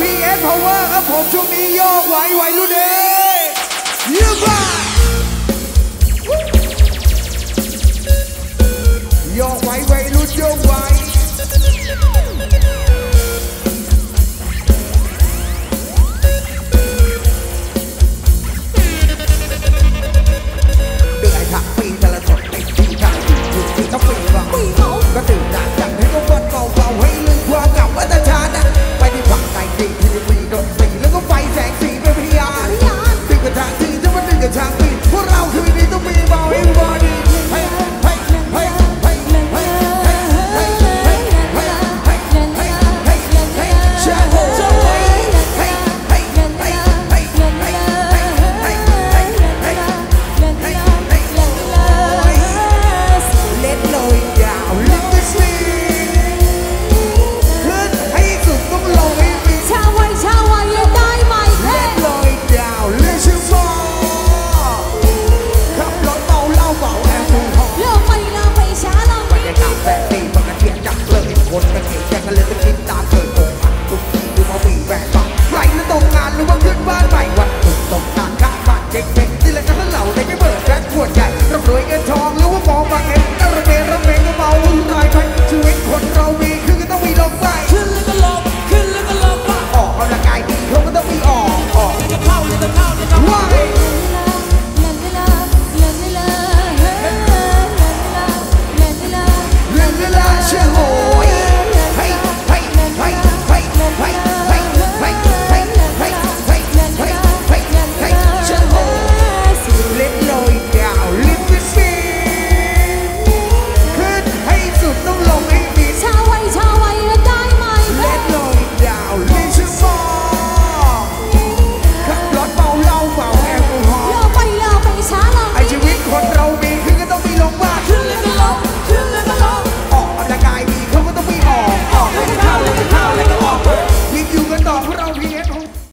พีเอฟเ PS Power ครับผมช่วงนี้โยกไหวไหวรุ่นเด้ยืมบ้าโยกไหวไหวรุ่นโยกไหว